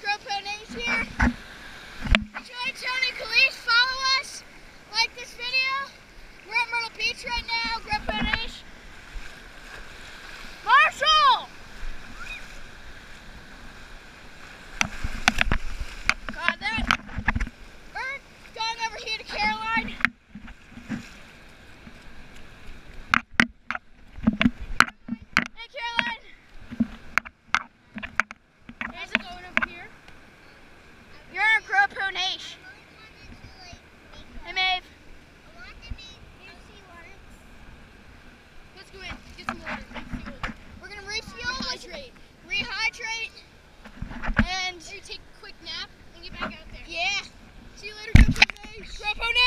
Grandpa names here. Join Tony Khalif, follow us, like this video. We're at Myrtle Beach right now. Grandpa